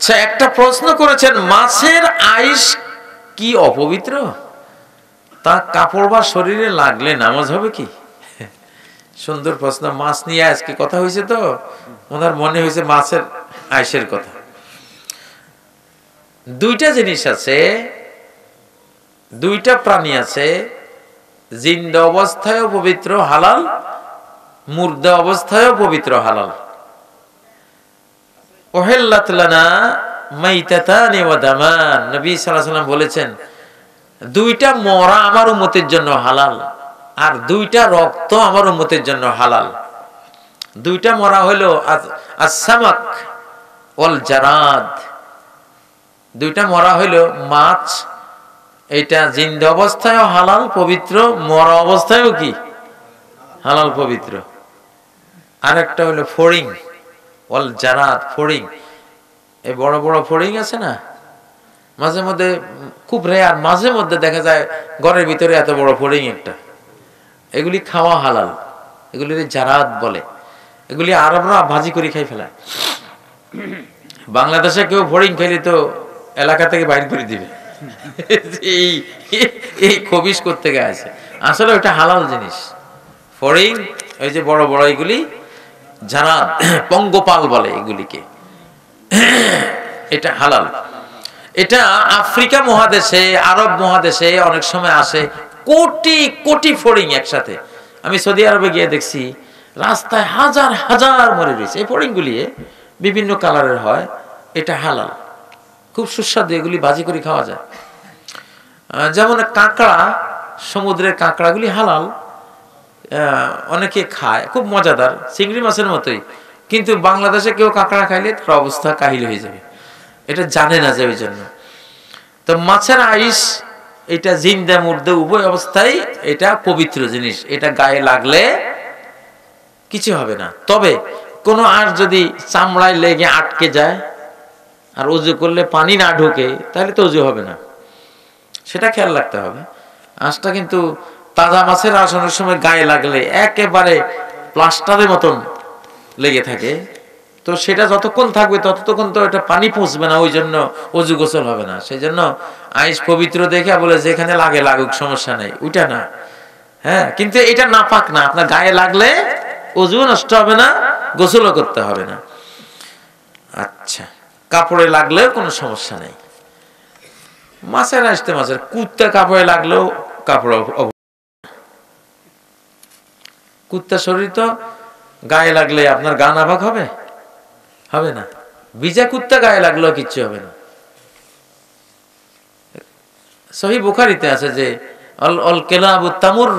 আচ্ছা একটা প্রশ্ন করেছেন, মাছের আইস কি অপবিত্র? তা কাপড় বা শরীরে লাগলে নামাজ হবে কি? সুন্দর প্রশ্ন, মাছ নিয়ে আজকে কথা হয়েছে তো, ওনার মনে হয়েছে মাছের আইসের কথা। দুইটা জিনিস আছে, দুইটা প্রাণী আছে, জিন্দ অবস্থায়ও পবিত্র হালাল, মুর্দা অবস্থায়ও পবিত্র হালাল ওহেল্লাত লানা মাইতাতানি ওয়া দামান নবী সাল্লাল্লাহু আলাইহি ওয়াসাল্লাম বলেছেন, দুইটা মরা আমার উম্মতের জন্য হালাল আর দুইটা রক্ত আমার উম্মতের জন্য হালাল। দুইটা মরা হলো আসামাক ওয়াল জারাদ। দুইটা মরা হইল মাছ। এটা জিন্দ অবস্থায়ও হালাল, পবিত্র, মরা অবস্থায়ও কি? হালাল, পবিত্র। আর একটা হলো ফড়িং। ওয়াল জারাত, ফড়িং। এই বড় বড় ফড়িং আছে না? মাঝে মধ্যে, খুব রেয়ার মাঝে মধ্যে দেখা যায় ঘরের ভিতরে এত বড় ফড়িং একটা। এগুলি খাওয়া হালাল। এগুলি জারাত বলে। এগুলি আরবরা ভাজি করে খাই ফেলায়। বাংলাদেশে কেউ ফড়িং খাইলে তো এলাকা থেকে বাইর করে দিবে। এই এই করতে গেছে আসলে ওটা হালাল জিনিস। ফড়িং, ওই যে বড় বড় এগুলি যারা পঙ্গপাল বলে এগুলিকে। এটা হালাল। এটা আফ্রিকা মহাদেশে, আরব মহাদেশে অনেক সময় আসে, কোটি কোটি ফড়িং একসাথে। আমি সৌদি আরবে গিয়ে দেখছি, রাস্তায় হাজার হাজার মরে রয়েছে। এই ফড়িংগুলি বিভিন্ন কালারের হয়, এটা হালাল। খুব সুস্বাদু, এগুলি বাজি করে খাওয়া যায়। যেমন কাঁকড়া, সমুদ্রের কাঁকড়াগুলি হালাল অনেকে খায়, খুব মজাদার, চিংড়ি মাছের মতোই। কিন্তু বাংলাদেশে কেউ কাঁকড়া খাইলে তার অবস্থা কাহিল হয়ে যাবে। এটা জানে না যে ওই জন্য। তো মাছের আইস, এটা জিন্দা মুর্দে, উভয় অবস্থায় এটা পবিত্র জিনিস। এটা গায়ে লাগলে কিছু হবে না। তবে কোনো আর যদি চামড়ায় লেগে আটকে যায় আর উজু করলে পানি না ঢুকে, তাহলে তো উজু হবে না। সেটা খেয়াল রাখতে হবে। আঁশটা কিন্তু তাজা মাছের অনেক সময় গায়ে লাগলে একেবারে প্লাস্টারের মতন লেগে থাকে। তো সেটা যতক্ষণ থাকবে, ততক্ষণ তো এটা পানি পৌঁছবে না ওই জন্য অজু গোসল হবে না। সেই জন্য আইস পবিত্র দেখে বলে, যেখানে লাগে, লাগুক, সমস্যা নেই। ওইটা না। হ্যাঁ কিন্তু এটা না পাক না। আপনার গায়ে লাগলে অজু নষ্ট হবে না, গোসলও করতে হবে না। আচ্ছা কাপড়ে লাগলেও কোনো সমস্যা নেই। মাছের আসতে মাছের কুত্তা কাপড়ে লাগলেও কাপড় কুত্তা শরীর তো গায়ে লাগলে আপনার গান আভাগ হবে? হবে না। বিজা কুত্তা গায়ে লাগলেও কিচ্ছু হবে না। সহি বুখারিতে আছে যে, অল অল কেলাবু তামুর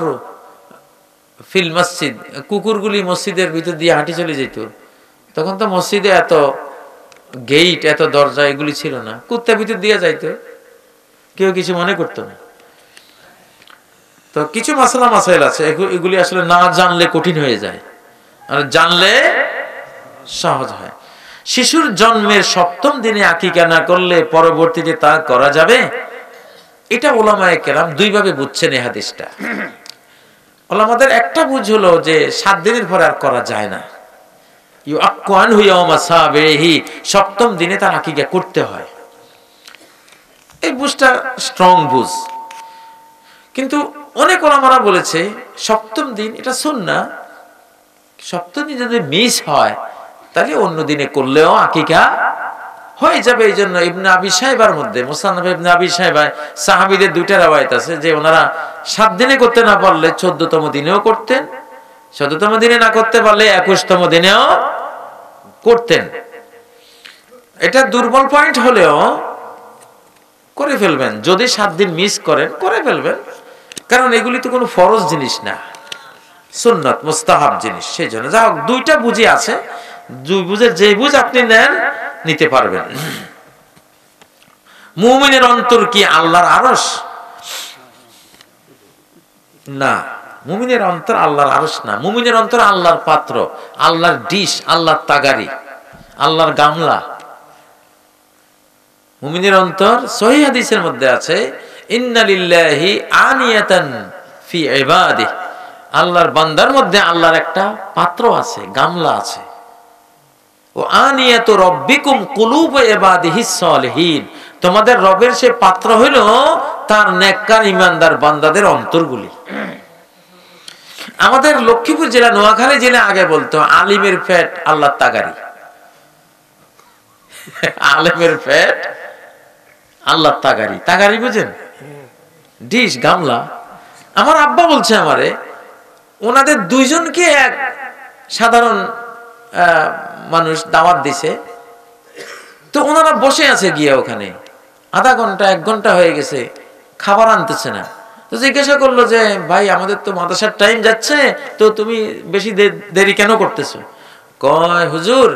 ফিল মসজিদ, কুকুরগুলি মসজিদের ভিতর দিয়ে হাঁটি চলে যেত। তখন তো মসজিদে এত গেইট এত দরজা, এগুলি ছিল না। কুত্তা ভিতর দিয়ে যাইতো। কেউ কিছু মনে করতো না। তো কিছু মাসালা মাসাইল আছে এগুলি আসলে না জানলে কঠিন হয়ে যায়। আর জানলে সহজ হয়। শিশুর জন্মের সপ্তম দিনে আকিকা না করলে পরবর্তীতে তা করা যাবে? এটা ওলামায় কেরাম দুইভাবে বুঝছেন এই হাদিসটা। ওলামাদের একটা বুঝ হলো যে সাত দিনের পরে আর করা যায় না। ইউ আকুয়ান সপ্তম দিনে তার আকিকা করতে হয়। এই বুঝটা স্ট্রং বুঝ। কিন্তু অনেক ওলামারা বলেছে, সপ্তম দিন এটা শুন না সপ্তম দিন যদি মিস হয়, তাহলে অন্য দিনে করলেও আকিকা হয়ে যাবে। এই জন্য ইবনে আবি সাহেবার মধ্যে, মোসান্নফ ইবনে আবি সাহেবা সাহাবিদের দুইটা রাবায়ত আছে যে ওনারা সাত দিনে করতে না পারলে চোদ্দতম দিনেও করতেন, চোদ্দতম দিনে না করতে পারলে একুশতম দিনেও করতেন। এটা দুর্বল পয়েন্ট হলেও করে ফেলবেন। যদি সাত দিন মিস করেন, করে ফেলবেন। কারণ এগুলি তো কোনো ফরজ জিনিস না, সুন্নত, মুস্তাহাব জিনিস। সেই জন্য যা হোক, দুইটা বুঝি আছে, দুই বুঝের যে বুঝ আপনি নেন, নিতে পারবেন। মুমিনের অন্তর কি আল্লাহর আরস না, মুমিনের অন্তর আল্লাহর আরস না। মুমিনের অন্তর আল্লাহর পাত্র, আল্লাহর ডিশ, আল্লাহর তাগারি, আল্লাহর গামলা। মুমিনের অন্তর সহি হাদিসের মধ্যে আছে ইন্নালিল্লাহি ইবাদিহি। আল্লাহর বান্দার মধ্যে আল্লাহর একটা পাত্র আছে, গামলা আছে। ও আনিয়াত রব্বিকুম কুলুব ইবাদিহিস সালিহিন। তোমাদের রবের সে পাত্র হইল তার নেককার ইমানদার বান্দাদের অন্তরগুলি। আমাদের লক্ষ্মীপুর জেলা, নোয়াখালী জেলা আগে বলতো, আলিমের ফ্যাট আল্লাহ তাগারি। আলেমের ফ্যাট আল্লাহ তাগারি। তাগারি বুঝেন? ডিশ, গামলা। আমার আব্বা বলছে আমারে, ওনাদের দুইজনকে এক সাধারণ মানুষ দাওয়াত দিছে। তো ওনারা বসে আছে গিয়ে ওখানে। আধা ঘণ্টা, এক ঘণ্টা হয়ে গেছে, খাবার আনতেছে না। তো জিজ্ঞাসা করল যে, ভাই, আমাদের তো মাদ্রাসার টাইম যাচ্ছে, তো তুমি বেশি দেরি কেন করতেছো? কয়, হুজুর,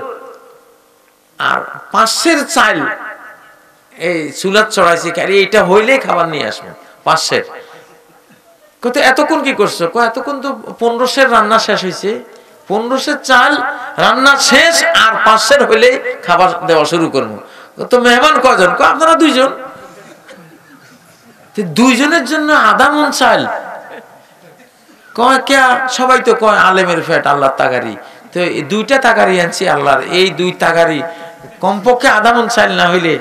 আর পাঁচশের চাল এই চুলাত চড়াইছি আরে এইটা হইলেই খাবার নিয়ে আসব। পাঁচশের কত এতক্ষণ কি করছ? এতক্ষণ তো পনেরোশের রান্না শেষ হয়েছে পনেরোশের চাল রান্না শেষ আর পাঁচশের হইলে খাবার দেওয়া শুরু করব। তো মেহমান কজন আপনারা দুইজন। দুইজনের জন্য আধা মন চাল। কয়, কে সবাই তো কয়, আলেমের ফ্যাট, আল্লাহর তাগারি। তো দুইটা তাগারি আনছি আল্লাহর। এই দুই তাগারি কমপক্ষে আধা মন চাল না হইলে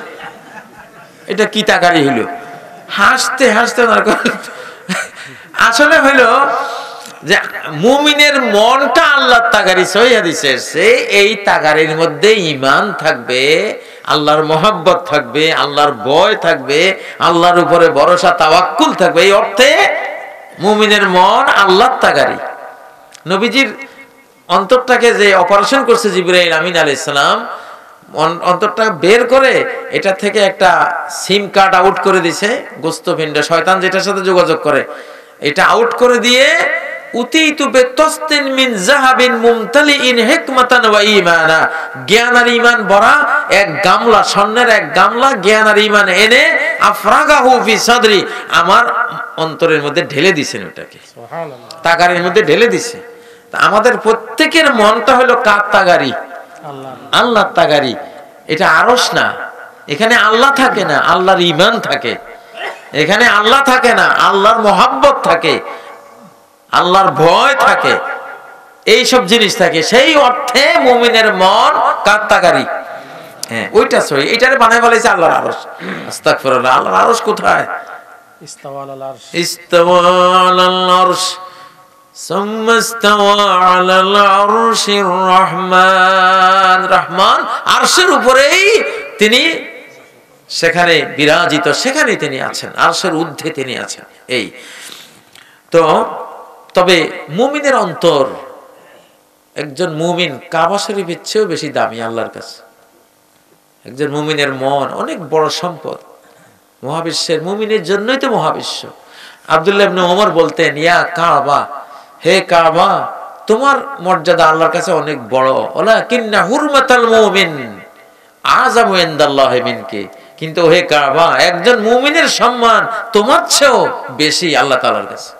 এটা কি তাগারি হইল? হাসতে হাসতে আসলে হইল যে মুমিনের মনটা আল্লাহ তাগারি সহিয়া দিছে, সে এই তাগারির মধ্যে ইমান থাকবে, আল্লাহর মোহাব্বত থাকবে, আল্লাহর ভয় থাকবে, আল্লাহর উপরে ভরসা, তাওয়াক্কুল থাকবে, এই অর্থে মুমিনের মন আল্লাহ তাগারি। নবীজির অন্তরটাকে যে অপারেশন করছে জিব্রাইল আমিন আলাইহিস সালাম অন্তরটা বের করে এটা থেকে একটা সিম কার্ড আউট করে দিছে গোস্তপিণ্ড শয়তান যেটার সাথে যোগাযোগ করে এটা আউট করে দিয়ে মিন জ্ঞান আর ভরা এক গামলা স্বর্ণের এক গামলা জ্ঞান আর ঈমান এনে সাদরি। আমার অন্তরের মধ্যে ঢেলে দিছেন ওটাকে। তাগারের মধ্যে ঢেলে দিছে। আমাদের প্রত্যেকের মনটা হলো কাত তাগারি? আল্লাহ। তাগারি। এটা আরস না। এখানে আল্লাহ থাকে না আল্লাহর ইমান থাকে। এখানে আল্লাহ থাকে না আল্লাহর মোহাব্বত থাকে। আল্লাহর ভয় থাকে। এই সব জিনিস থাকে। সেই অর্থে মুমিনের মন কাত্তাকারী হ্যাঁ ওইটা সই এটারে বানাই বলেছে আল্লাহর আরস। আস্তাগফিরুল্লাহ আল্লাহর আরস কোথায়? ইস্তাওয়াল আরশ। ইস্তাওয়াল আরশ। ثم استوى على العرش الرحمن রহমান আরশের উপরেই তিনি সেখানে বিরাজিত সেখানে তিনি আছেন আরশের ঊর্ধ্বে তিনি আছেন এই তো তবে মুমিনের অন্তর একজন মুমিন কাবা শরীফের চেয়েও বেশি দামি আল্লাহর কাছে একজন মুমিনের মন অনেক বড় সম্পদ মহাবিশ্বের মুমিনের জন্যই তো মহাবিশ্ব আবদুল্লাহ ওমর বলতেন ইয়া কাবা হে কাবা তোমার মর্যাদা আল্লাহর কাছে অনেক বড়। ওলা কিন্না হুরমাতাল মুমিন আযামু ইনদাল্লাহি মিনকে। কিন্তু হে কাবা একজন মুমিনের সম্মান তোমার চেয়েও বেশি আল্লাহ তাআলার কাছে।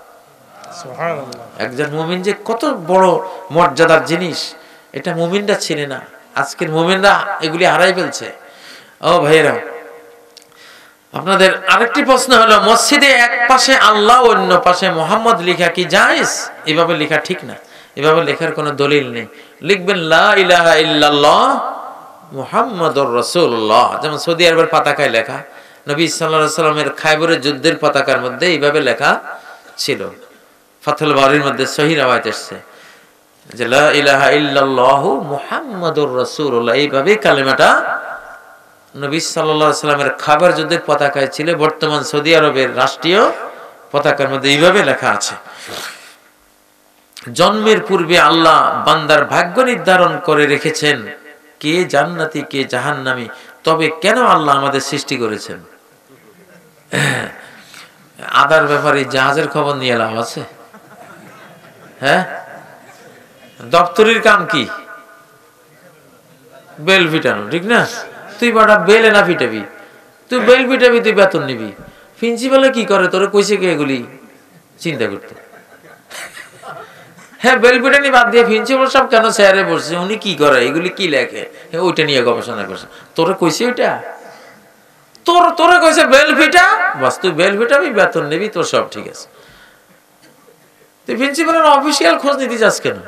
একজন মুমিন যে কত বড় মর্যাদার জিনিস এটা মুমিনরা চিনে না। আজকের মুমিনরা এগুলি হারাই ফেলছে। ও ভাইয়েরা আপনাদের আরেকটি প্রশ্ন হলো, মসজিদে এক পাশে আল্লাহ, অন্য পাশে মোহাম্মদ লেখা কি জায়েজ? এভাবে লেখা ঠিক না। এভাবে লেখার কোনো দলিল নেই। লিখবেন, লা ইলাহা ইল্লাল্লাহ মুহাম্মাদুর রাসূলুল্লাহ। যেমন সৌদি আরবের পতাকায় লেখা, নবী সাল্লাল্লাহু আলাইহি সাল্লামের খায়বরের যুদ্ধের পতাকার মধ্যে এইভাবে লেখা ছিল। ফাথুল বাড়ির মধ্যে সহি রাওয়ায়াত এসেছে, যে, লা ইলাহা ইল্লাল্লাহু মুহাম্মাদুর রাসূলুল্লাহ। এইভাবে কালেমাটা নবী সাল্লামের খাবার যুদ্ধের পতাকায় ছিল, বর্তমান সৌদি আরবের রাষ্ট্রীয় পতাকার মধ্যে এইভাবে লেখা আছে। জন্মের পূর্বে আল্লাহ বান্দার ভাগ্য নির্ধারণ করে রেখেছেন, কে জান্নাতি, কে জাহান্নামী, তবে কেন আল্লাহ আমাদের সৃষ্টি করেছেন? আদার ব্যাপারে জাহাজের খবর নিয়ে লাভ আছে। হ্যাঁ? দপ্তরের কাম কি? বেল ফিটানো, ঠিক না? তুই বাটা বেলে না ফিটাবি। তুই বেল ফিটাবি, তুই বেতন নিবি। প্রিন্সিপালে কি করে? তোরে কইছে কে এগুলি? চিন্তা করতে। হ্যাঁ বেল ফিটানি বাদ দিয়ে প্রিন্সিপাল সব কেন স্যারে বসছে? উনি কি করে? এগুলি কি লেখে? হ্যাঁ ওইটা নিয়ে গবেষণা করছে। তোরে কইছে ওইটা? তোর তোরে কইছে বেল ফিটা? বাস, তুই বেল ফিটাবি, বেতন নিবি, তোর সব ঠিক আছে। তুই প্রিন্সিপালের অফিসিয়াল খোঁজ নিতে যাস কেন?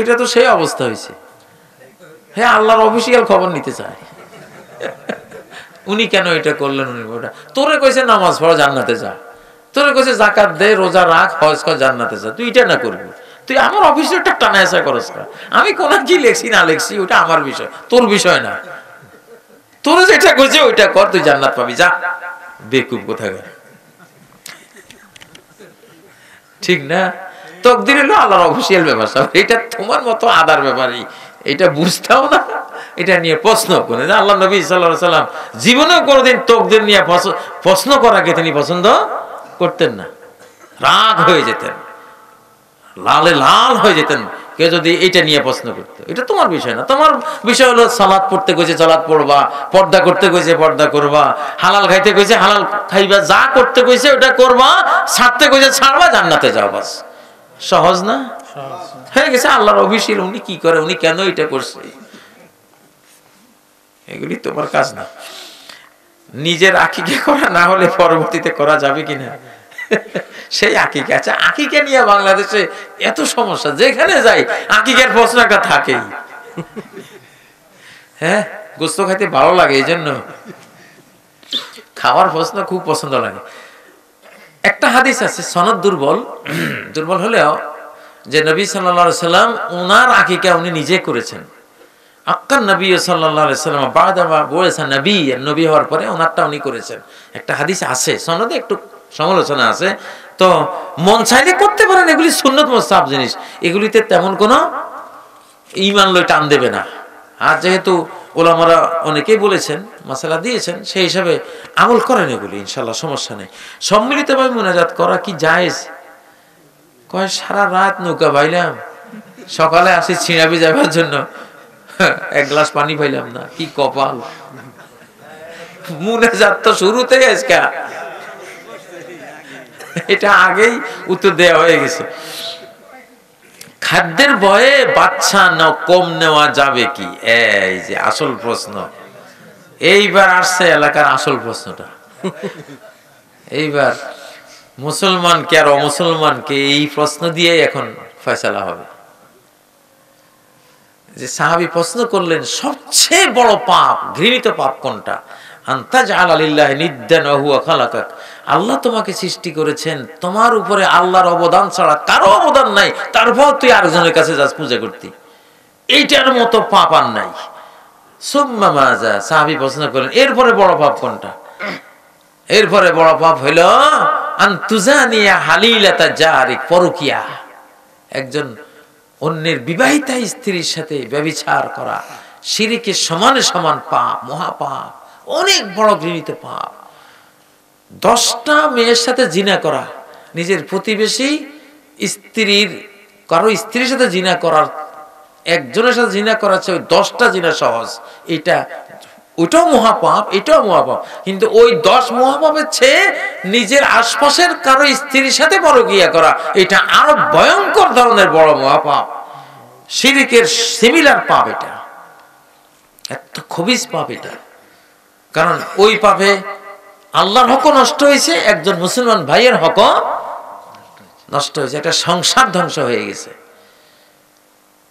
এটা তো সেই অবস্থা হয়েছে হ্যাঁ আল্লাহর অফিসিয়াল খবর নিতে চায়। উনি কেন এটা করলেন? উনি ওটা তোরে কইছে নামাজ পড়া, জান্নাতে যা। তোরে কইছে জাকাত দে, রোজা রাখ, হজ কর, জান্নাতে যা। তুই এটা না করবি? তুই আমার অফিসে একটা টানা এসা করস আমি কোন কি লেখছি, না লেখছি, ওটা আমার বিষয়, তোর বিষয় না। তোর যেটা কইছে, ওইটা কর, তুই জান্নাত পাবি, যা। বেকুব কোথাকার? ঠিক না? তকদির হলো আল্লাহর অফিসিয়াল ব্যাপার এটা তোমার মতো আদার ব্যাপারই। এটা বুঝতেও না। এটা নিয়ে প্রশ্ন করে। আল্লাহ নবী সাল্লাহ সাল্লাম জীবনেও কোনোদিন তকদির নিয়ে প্রশ্ন করাকে তিনি পছন্দ করতেন না। রাগ হয়ে যেতেন। লালে লাল হয়ে যেতেন। কেউ যদি এটা নিয়ে প্রশ্ন করতো। এটা তোমার বিষয় না। তোমার বিষয় হলো সালাদ পড়তে কইছে সালাদ পড়বা, পর্দা করতে কইছে পর্দা করবা, হালাল খাইতে কইছে হালাল খাইবা, যা করতে কইছে ওটা করবা, ছাড়তে কইছে ছাড়বা, জান্নাতে যাও বাস। সহজ না? হয়ে গেছে আল্লাহর অভিশীল, উনি কি করে, উনি কেন এটা করছে? এগুলি তোমার কাজ না। নিজের আকিকে করা না হলে পরবর্তীতে করা যাবে কিনা? সেই আকিকা। আচ্ছা আকিকা নিয়ে বাংলাদেশে এত সমস্যা, যেখানে যাই, আকিকার প্রশ্ন একটা থাকেই। হ্যাঁ গোস্ত খাইতে ভালো লাগে এই জন্য খাওয়ার প্রশ্ন খুব পছন্দ লাগে। একটা হাদিস আছে, সনদ দুর্বল। দুর্বল হলেও যে নবী সাল্লা সাল্লাম ওনার আকিকা উনি নিজে করেছেন। আক্কার নবী সাল্লাহ সাল্লাম বাদামা বলেছেন নবী নবী হওয়ার পরে ওনারটা উনি করেছেন। একটা হাদিস আছে, সনদে একটু সমালোচনা আছে। তো মন চাইলে করতে পারেন, এগুলি সুন্নত মোস্তাব জিনিস। এগুলিতে তেমন কোনো ইমান লই টান দেবে না। আর যেহেতু ওলামারা অনেকেই বলেছেন মশালা দিয়েছেন, সেই হিসাবে আমল করেন এগুলি ইনশাল্লাহ সমস্যা নেই। সম্মিলিতভাবে মোনাজাত করা কি জায়েজ? কয়, সারা রাত নৌকা বাইলাম সকালে আসি ছিঁড়াবি যাবার জন্য। এক গ্লাস পানি পাইলাম না, কি কপাল। মোনাজাত তো শুরুতেই আজকা। এটা আগেই উত্তর দেওয়া হয়ে গেছে। খাদ্যের ভয়ে বাচ্চা না কম নেওয়া যাবে কি? এই যে আসল প্রশ্ন। এইবার আসছে এলাকার আসল প্রশ্নটা। এইবার মুসলমানকে আর অমুসলমানকে এই প্রশ্ন দিয়ে এখন ফয়সালা হবে। যে সাহাবি প্রশ্ন করলেন, সবচেয়ে বড় পাপ, ঘৃণিত পাপ কোনটা? আন্তাজ খালাকাক। আল্লাহ তোমাকে সৃষ্টি করেছেন, তোমার উপরে আল্লাহর অবদান ছাড়া কারও অবদান নাই, তারপর তুই আরেকজনের কাছে যাস পূজা করতি। এইটার মতো পাপ আর নাই। সুম্মা মাজা সাহাবি প্রশ্ন করলেন, এরপরে বড় পাপ কোনটা? এরপরে বড় পাপ হইল আন্তুজানিয়া হালিলাতা জারিক, পরকিয়া। একজন অন্যের বিবাহিতা স্ত্রীর সাথে ব্যবিচার করা সিরিকে সমানে সমান পাপ, মহাপাপ, অনেক বড় ঘৃণিত পাপ। দশটা মেয়ের সাথে জিনা করা, নিজের প্রতিবেশী স্ত্রীর, কারও স্ত্রীর সাথে জিনা করার, একজনের সাথে জিনা করার চেয়ে দশটা জিনা সহজ। এটা ওইটাও মহাপাপ, এটাও মহাপাপ। কিন্তু ওই দশ মহাপাপের চেয়ে নিজের আশপাশের কারও স্ত্রীর সাথে বড় গিয়া করা, এটা আরও ভয়ঙ্কর ধরনের বড় মহাপাপ। সিরিকের সিমিলার পাপ এটা। এত খবিস পাপ এটা। কারণ ওই পাপে আল্লাহর হক নষ্ট হয়েছে, একজন মুসলমান ভাইয়ের হক নষ্ট হয়েছে, একটা সংসার ধ্বংস হয়ে গেছে।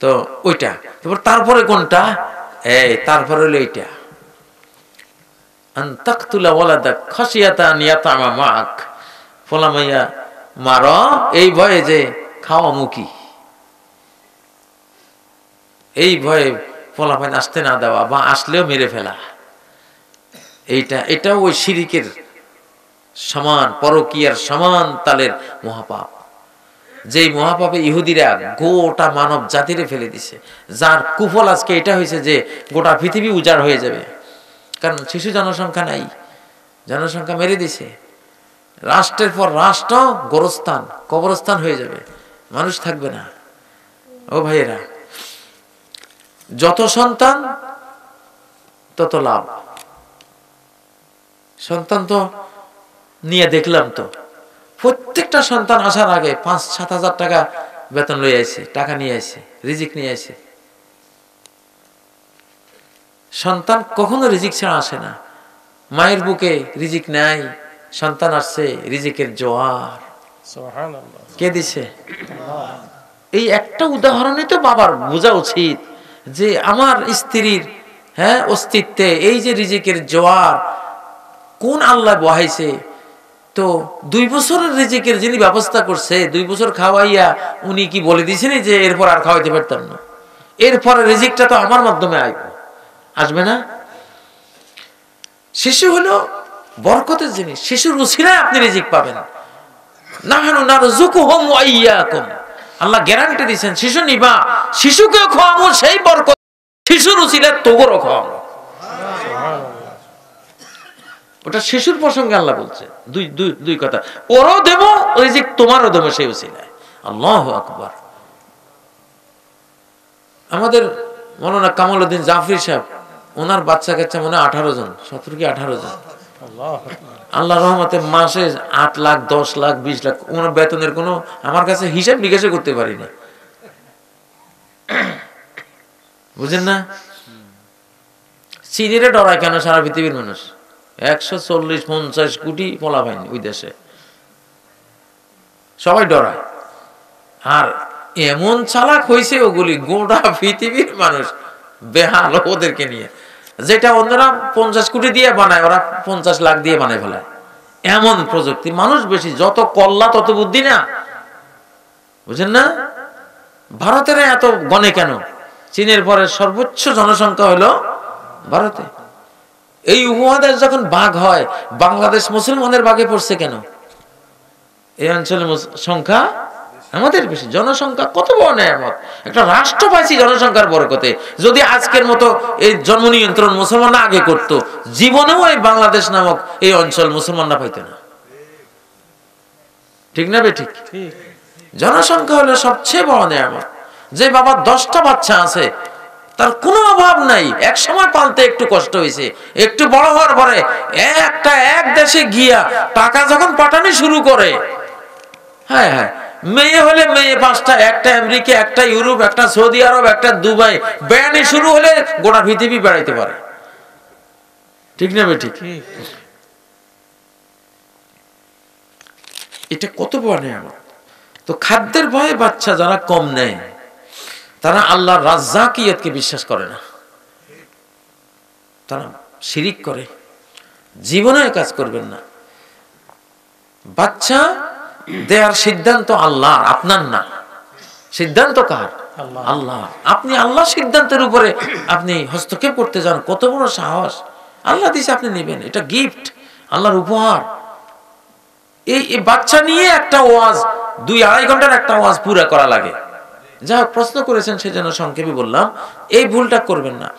তো ওইটা তারপরে কোনটা? এই, তারপরে হলো এইটা। ওয়ালাদাক মাক ফলামাইয়া মার, এই ভয়ে যে খাওয়া এই ভয়ে আসতে না দেওয়া বা আসলেও মেরে ফেলা। এইটা, এটাও ওই শিরিকের সমান, পরকিয়ার সমান তালের মহাপাপ। যেই মহাপাপে ইহুদিরা গোটা মানব জাতিরে ফেলে দিছে। যার কুফল আজকে এটা হয়েছে যে গোটা পৃথিবী উজাড় হয়ে যাবে। কারণ শিশু জনসংখ্যা নাই। জনসংখ্যা মেরে দিছে। রাষ্ট্রের পর রাষ্ট্র, গোরস্থান, কবরস্থান হয়ে যাবে। মানুষ থাকবে না। ও ভাইয়েরা, যত সন্তান, তত লাভ। সন্তান তো নিয়ে দেখলাম তো। প্রত্যেকটা সন্তান আসার আগে পাঁচ সাত হাজার টাকা বেতন লই আইছে টাকা নিয়ে আসে রিজিক নিয়ে আইছে। সন্তান কখনো রিজিক ছাড়া আসে না। মায়ের বুকে রিজিক নাই সন্তান আসছে রিজিকের জোয়ার। কে দিছে? এই একটা উদাহরণে তো বাবার বোঝা উচিত যে আমার স্ত্রীর হ্যাঁ অস্তিত্বে এই যে রিজিকের জোয়ার কোন আল্লাহ বহাইছে? তো দুই বছরের রিজিকের যিনি ব্যবস্থা করছে দুই বছর খাওয়াইয়া উনি কি বলে দিয়েছেন যে এরপর আর খাওয়াইতে পারতাম না? এরপরে রিজিকটা তো আমার মাধ্যমে আইব। আসবে না? শিশু হলো বরকতের জিনিস। শিশুর উছিলায় আপনি রিজিক পাবেন। আল্লাহ গ্যারান্টি দিয়েছেন, শিশু নিবা। শিশুকেও খাওয়াবো সেই বরকত শিশুর উছিলায় তোগরও খাওয়াবো ওটা শিশুর প্রসঙ্গে আল্লাহ বলছে। দুই দুই দুই কথা। ওরও দেব, রিজিক তোমারও দেবো সেই উছিলায় আল্লাহ আকবার। আমাদের মৌলানা কামাল উদ্দিন জাফরি সাহেব ওনার বাচ্চা কাচ্চা মনে আঠারো জন সতেরো কি আঠারো জন? আল্লাহ রহমতে মাসে আট লাখ দশ লাখ বিশ লাখ ওনার বেতনের কোনো আমার কাছে হিসাব নিকাশে করতে পারি না। বুঝেন না? চিনিরে ডরায় কেন সারা পৃথিবীর মানুষ? একশো চল্লিশ পঞ্চাশ কোটি পোলা পায়নি ওই দেশে। সবাই ডরায়। আর এমন চালাক হয়েছে ওগুলি গোটা পৃথিবীর মানুষ বেহাল ওদেরকে নিয়ে। যেটা অন্যরা পঞ্চাশ কোটি দিয়ে বানায়, ওরা পঞ্চাশ লাখ দিয়ে বানায় ফেলায় এমন প্রযুক্তি। মানুষ বেশি, যত কল্লা, তত বুদ্ধি না। বুঝেন না? ভারতের এত গণে কেন? চীনের পরে সর্বোচ্চ জনসংখ্যা হলো ভারতে। এই উপমহাদেশ যখন বাঘ হয়, বাংলাদেশ মুসলমানের বাঘে পড়ছে কেন? এই অঞ্চলের সংখ্যা আমাদের বেশি জনসংখ্যা কত বড় নেয়ামত? একটা রাষ্ট্র পাইছি জনসংখ্যার বরকতে যদি আজকের মতো এই জন্ম নিয়ন্ত্রণ মুসলমানরা আগে করত, জীবনেও এই বাংলাদেশ নামক এই অঞ্চল মুসলমানরা পাইত না। ঠিক না বে ঠিক? জনসংখ্যা হলো সবচেয়ে বড় নেয়ামত। যে বাবা দশটা বাচ্চা আছে, তার কোনো অভাব নাই। এক সময় পালতে একটু কষ্ট হয়েছে একটু বড় হওয়ার পরে একটা এক দেশে গিয়া টাকা যখন পাঠানো শুরু করে হ্যাঁ হ্যাঁ মেয়ে হলে মেয়ে, পাঁচটা, একটা আমেরিকা, একটা ইউরোপ, একটা সৌদি আরব, একটা দুবাই। বেড়ানি শুরু হলে গোটা পৃথিবী বেড়াইতে পারে। ঠিক না বে ঠিক এটা কত বড় আমার তো খাদ্যের ভয়ে বাচ্চা যারা কম নেয়, তারা আল্লাহর রাজ্জাকিয়তকে বিশ্বাস করে না। তারা শিরিক করে। জীবনে কাজ করবেন না। বাচ্চা দেয়ার সিদ্ধান্ত আল্লাহ আপনার না। সিদ্ধান্ত কার? আল্লাহ। আপনি আল্লাহ সিদ্ধান্তের উপরে আপনি হস্তক্ষেপ করতে যান কত বড় সাহস। আল্লাহ দিছে আপনি নেবেন এটা গিফট আল্লাহর উপহার। এই বাচ্চা নিয়ে একটা ওয়াজ দুই আড়াই ঘণ্টার একটা ওয়াজ পুরা করা লাগে। যা প্রশ্ন করেছেন সেজন্য সংক্ষেপে বললাম এই ভুলটা করবেন না।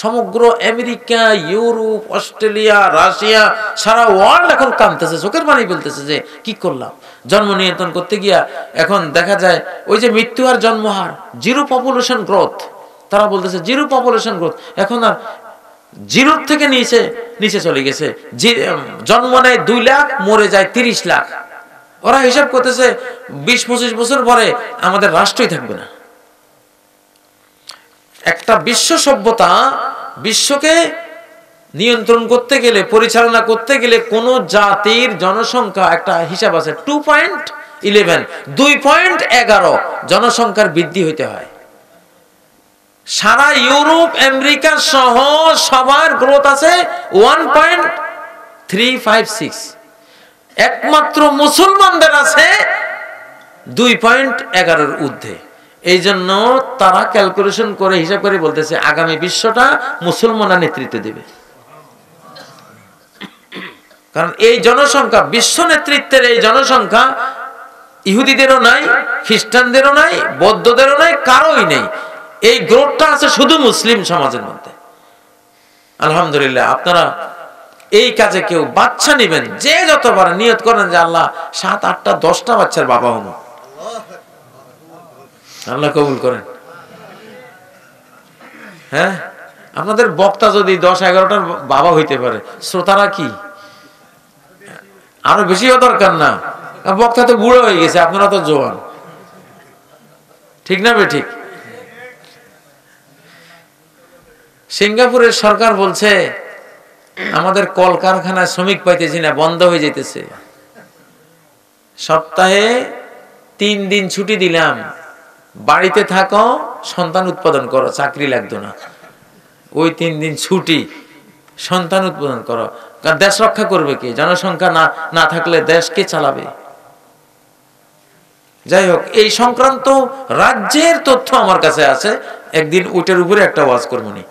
সমগ্র আমেরিকা, ইউরোপ, অস্ট্রেলিয়া, রাশিয়া, সারা ওয়ার্ল্ড এখন কামতেছে চোখের পানি বলতেছে যে, কি করলাম? জন্ম নিয়ন্ত্রণ করতে গিয়া এখন দেখা যায়, ওই যে মৃত্যু আর জন্ম হার জিরো পপুলেশন গ্রোথ তারা বলতেছে জিরো পপুলেশন গ্রোথ এখন আর জিরোর থেকে নিচে নিচে চলে গেছে। জন্ম নেয় দুই লাখ, মরে যায় তিরিশ লাখ। ওরা হিসাব করতেছে, বিশ পঁচিশ বছর পরে আমাদের রাষ্ট্রই থাকবে না। একটা বিশ্ব সভ্যতা বিশ্বকে নিয়ন্ত্রণ করতে গেলে, পরিচালনা করতে গেলে কোন জাতির জনসংখ্যা একটা হিসাব আছে টু পয়েন্ট ইলেভেন দুই পয়েন্ট এগারো জনসংখ্যার বৃদ্ধি হইতে হয়। সারা ইউরোপ, আমেরিকা সহ সবার গ্রোথ আছে one point three five six একমাত্র মুসলমানদের আছে দুই পয়েন্ট এগারোর ঊর্ধ্বে। এই জন্য তারা ক্যালকুলেশন করে, হিসাব করে বলতেছে, আগামী বিশ্বটা মুসলমানরা নেতৃত্ব দেবে। কারণ এই জনসংখ্যা, বিশ্ব নেতৃত্বের এই জনসংখ্যা ইহুদিদেরও নাই, খ্রিস্টানদেরও নাই, বৌদ্ধদেরও নাই, কারোই নেই। এই গ্রোথটা আছে শুধু মুসলিম সমাজের মধ্যে। আলহামদুলিল্লাহ, আপনারা এই কাজে কেউ বাচ্চা নেবেন, যে যতবার নিয়ত করেন যে আল্লাহ সাত, আটটা, দশটা বাচ্চার বাবা হন। আল্লাহ কবুল করেন। হ্যাঁ? আপনাদের বক্তা যদি দশ এগারোটার বাবা হইতে পারে, শ্রোতারা কি? আরও বেশিও দরকার না। বক্তা তো বুড়ো হয়ে গেছে, আপনারা তো জোয়ান। ঠিক না বে ঠিক? সিঙ্গাপুরের সরকার বলছে, আমাদের কলকারখানায় শ্রমিক পাইতেছি না, বন্ধ হয়ে যেতেছে সপ্তাহে তিন দিন ছুটি দিলাম। বাড়িতে থাকো, সন্তান উৎপাদন করো, চাকরি লাগতো না। ওই তিন দিন ছুটি, সন্তান উৎপাদন করো। কারণ দেশ রক্ষা করবে কি? জনসংখ্যা না না থাকলে দেশ কে চালাবে? যাই হোক, এই সংক্রান্ত রাজ্যের তথ্য আমার কাছে আছে। একদিন ওইটার উপরে একটা ওয়াজ করবনি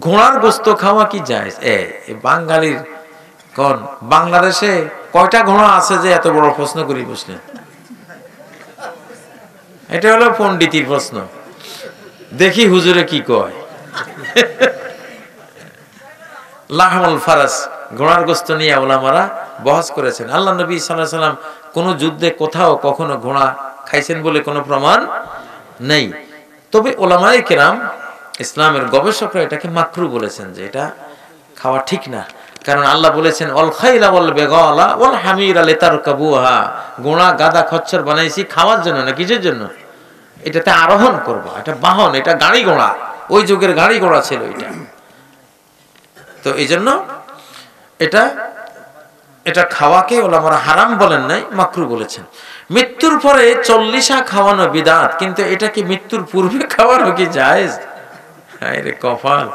ঘোড়ার গোস্ত খাওয়া কি যায় এ বাঙালির কোন, বাংলাদেশে কয়টা ঘোড়া আছে যে এত বড় প্রশ্ন করি বসলেন? এটা হলো পণ্ডিতির প্রশ্ন। দেখি হুজুরে কি কয়। লাহমুল ফারাস ঘোড়ার গোস্ত নিয়ে ওলামারা বহস করেছেন। আল্লাহ নবী সাল্লাহ সাল্লাম কোনো যুদ্ধে কোথাও কখনো ঘোড়া খাইছেন বলে কোনো প্রমাণ নেই। তবে ওলামাই কেরাম ইসলামের গবেষকরা এটাকে মাকরু বলেছেন যে এটা খাওয়া ঠিক না। কারণ আল্লাহ বলেছেন, অল খাইলা বল বেগলা ওল হামির আলে তার কাবুহা গোড়া গাদা খচ্চর বানাইছি খাওয়ার জন্য না কিসের জন্য? এটাতে আরোহণ করব, এটা বাহন, এটা গাড়ি ঘোড়া, ওই যুগের গাড়ি ঘোড়া ছিল এটা। তো এই জন্য এটা এটা খাওয়াকে ওলামারা হারাম বলেন নাই, মাকরু বলেছেন। মৃত্যুর পরে চল্লিশা খাওয়ানো বিদাত, কিন্তু এটা কি মৃত্যুর পূর্বে খাওয়ানো কি যায় রে কপাল।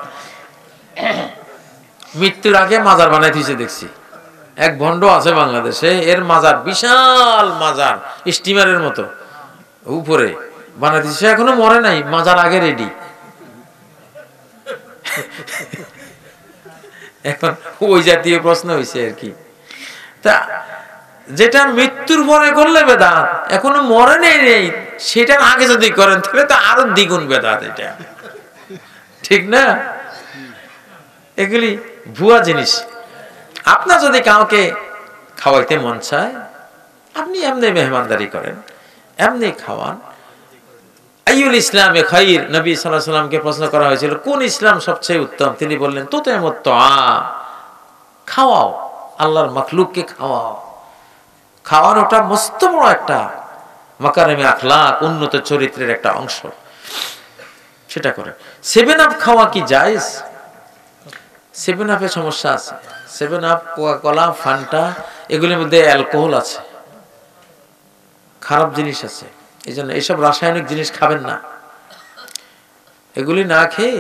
মৃত্যুর আগে মাজার বানাই দিয়েছে দেখছি। এক ভণ্ড আছে বাংলাদেশে, এর মাজার, বিশাল মাজার, স্টিমারের মতো, উপরে। বানাই দিয়েছে এখনও মরে নাই মাজার আগে রেডি এখন ওই জাতীয় প্রশ্ন হয়েছে আর কি। তা যেটা মৃত্যুর পরে করলে বেদাত, এখনও মরে নেই নেই সেটার আগে যদি করেন, তাহলে তো আরও দ্বিগুণ বেদাত এটা। ঠিক না? এগুলি ভুয়া জিনিস। আপনার যদি কাউকে খাওয়াইতে মন চায়, আপনি এমনি মেহমানদারি করেন, এমনি খাওয়ান। আইউল ইসলামে খাইর নবী সাল্লাহ সাল্লামকে প্রশ্ন করা হয়েছিল, কোন ইসলাম সবচেয়ে উত্তম? তিনি বললেন তো তো মত খাওয়াও, আল্লাহর মখলুককে খাওয়াও। খাওয়ার ওটা মস্ত বড় একটা মাকারেমে আখলাক, উন্নত চরিত্রের একটা অংশ। সেটা করে। সেভেন আপ খাওয়া কি জায়েজ? সেভেন আপে সমস্যা আছে। Seven up Coca Cola Fanta, এগুলির মধ্যে অ্যালকোহল আছে। খারাপ জিনিস আছে। এই জন্য এইসব রাসায়নিক জিনিস খাবেন না। এগুলি না খেয়ে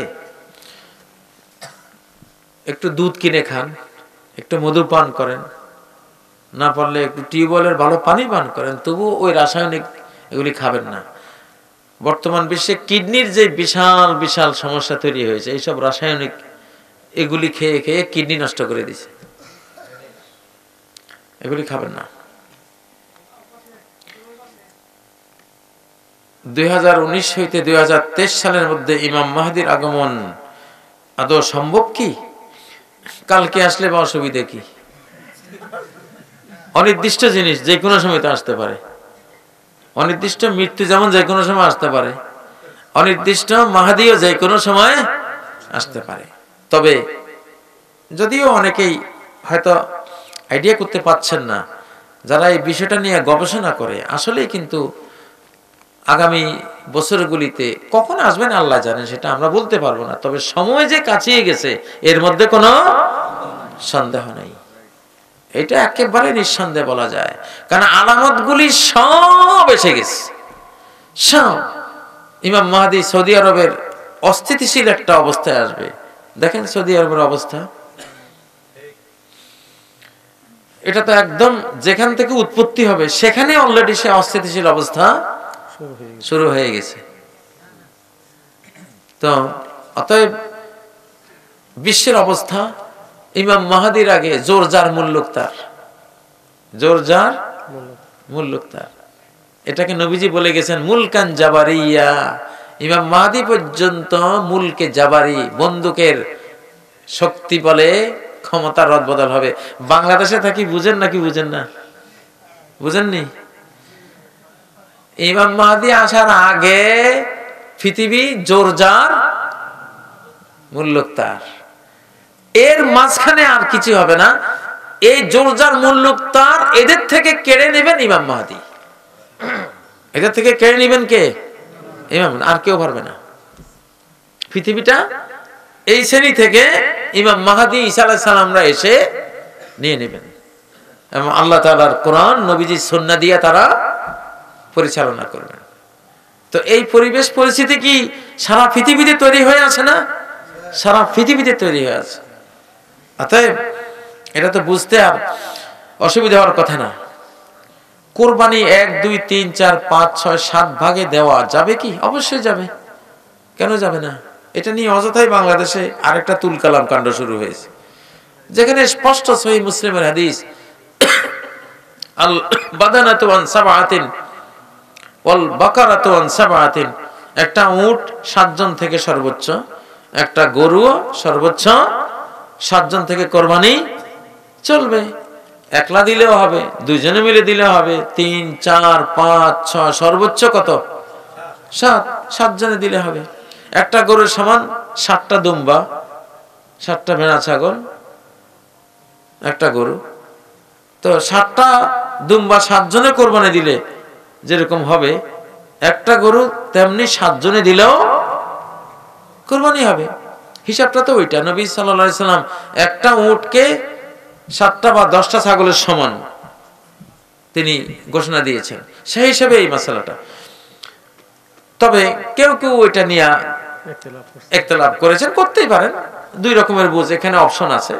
একটু দুধ কিনে খান, একটু মধু পান করেন, না পারলে একটু টিউবওয়েলের ভালো পানি পান করেন, তবু ওই রাসায়নিক এগুলি খাবেন না। বর্তমান বিশ্বে কিডনির যে বিশাল বিশাল সমস্যা তৈরি হয়েছে, এইসব রাসায়নিক এগুলি খেয়ে খেয়ে কিডনি নষ্ট করে দিছে এগুলি খাবেন না। দুই হইতে দুই সালের মধ্যে ইমাম মাহাদির আগমন আদৌ সম্ভব কি? কালকে আসলে বা অসুবিধা কি? অনির্দিষ্ট জিনিস যে কোনো সময় তো আসতে পারে। অনির্দিষ্ট মৃত্যু যেমন যে কোনো সময় আসতে পারে। অনির্দিষ্ট মাহাদিও যে কোনো সময় আসতে পারে। তবে যদিও অনেকেই হয়তো আইডিয়া করতে পাচ্ছেন না, যারা এই বিষয়টা নিয়ে গবেষণা করে, আসলেই কিন্তু আগামী বছরগুলিতে কখন আসবেন আল্লাহ জানেন, সেটা আমরা বলতে পারব না। তবে সময় যে কাছিয়ে গেছে, এর মধ্যে কোনো সন্দেহ নেই। এটা একেবারে নিঃসন্দেহে বলা যায়। কারণ আলামতগুলি সব এসে গেছে। সব। ইমাম মাহাদি সৌদি আরবের অস্থিতিশীল একটা অবস্থায় আসবে। দেখেন সৌদি আরবের অবস্থা। এটা তো একদম যেখান থেকে উৎপত্তি হবে, সেখানে অলরেডি সে অস্থিতিশীল অবস্থা শুরু হয়ে গেছে। তো, অতএব বিশ্বের অবস্থা, ইমাম মাহাদির আগে জোর যার মূল্যক তার। জোর যার মূল্যক তার। এটাকে নবীজি বলে গেছেন মুলকান জাবারিয়া। ইমাম মাহাদি পর্যন্ত মুলকে জাবারি, বন্দুকের শক্তি বলে ক্ষমতার রদ বদল হবে। বাংলাদেশে থাকি বুঝেন নাকি বুঝেন না? বুঝেননি? ইমাম মাহাদি আসার আগে পৃথিবী জোরজার তার। এর মাঝখানে আর কিছু হবে না। এই জোরজার মূল্যক তার এদের থেকে কেড়ে নেবেন ইমাম মাহাদি। এদের থেকে কেড়ে নেবেন কে? ইমাম। আর কেউ পারবে না। পৃথিবীটা এই শ্রেণি থেকে ইমাম মাহাদি ইসা সালামরা এসে নিয়ে নেবেন। এবং আল্লাহ তালার কোরআন নবীজি সন্না দিয়া তারা পরিচালনা করবেন তো এই পরিবেশ পরিস্থিতি কি সারা পৃথিবীতে তৈরি হয়ে আছে না? সারা পৃথিবীতে তৈরি হয়ে আছে। অতএব এটা তো বুঝতে আর অসুবিধা হওয়ার কথা না। কোরবানি এক, দুই, তিন, চার, পাঁচ, ছয়, সাত ভাগে দেওয়া যাবে কি? অবশ্যই যাবে। কেন যাবে না? এটা নিয়ে অযথাই বাংলাদেশে আরেকটা তুলকালাম কাণ্ড শুরু হয়েছে। যেখানে স্পষ্ট সহি মুসলিমের হাদিস আল বাদানাতু আন সাবআতিন ওয়াল বাকারাতু একটা উট সাতজন থেকে সর্বোচ্চ, একটা গরু সর্বোচ্চ সাতজন থেকে কোরবানি চলবে। একলা দিলেও হবে, দুইজনে মিলে দিলে হবে, তিন, চার, পাঁচ, ছয়, সর্বোচ্চ কত? সাত, সাতজনে দিলে হবে। একটা গরুর সমান সাতটা দুম্বা, সাতটা ভেড়া, ছাগল, একটা গরু। তো সাতটা দুম্বা সাতজনে কোরবানি দিলে যেরকম হবে, একটা গরু তেমনি সাতজনে দিলেও কোরবানি হবে। হিসাবটা তো ওইটা। নবী সাল্লা সাল্লাম একটা উটকে সাতটা বা দশটা ছাগলের সমান তিনি ঘোষণা দিয়েছেন। সেই হিসাবে এই মশালাটা তবে কেউ কেউ ওইটা নিয়ে একতলাপ করেছেন। করতেই পারেন। দুই রকমের বুঝ। এখানে অপশন আছে।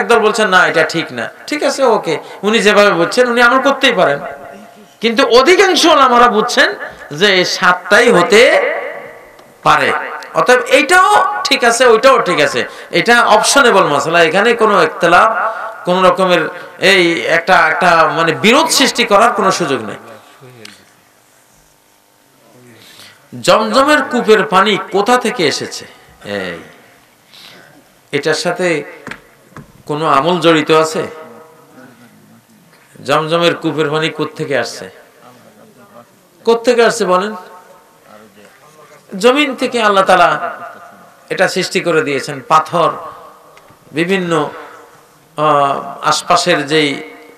একদল বলছেন, না, এটা ঠিক না। ঠিক আছে, ওকে। উনি যেভাবে বলছেন উনি আমল করতেই পারেন। কিন্তু অধিকাংশ আমরা বুঝছেন যে সাতটাই হতে পারে। অতএব এইটাও ঠিক আছে, ওইটাও ঠিক আছে। এটা অপশনেবল মশলা, এখানে কোনো একতলাপ কোন রকমের এই একটা একটা মানে বিরোধ সৃষ্টি করার কোনো সুযোগ নেই। জমজমের কূপের পানি কোথা থেকে এসেছে? এই, এটার সাথে কোনো আমল জড়িত আছে? জমজমের কূপের পানি থেকে আসছে? থেকে আসছে বলেন? জমিন থেকে আল্লাহ তালা এটা সৃষ্টি করে দিয়েছেন। পাথর, বিভিন্ন আশপাশের যেই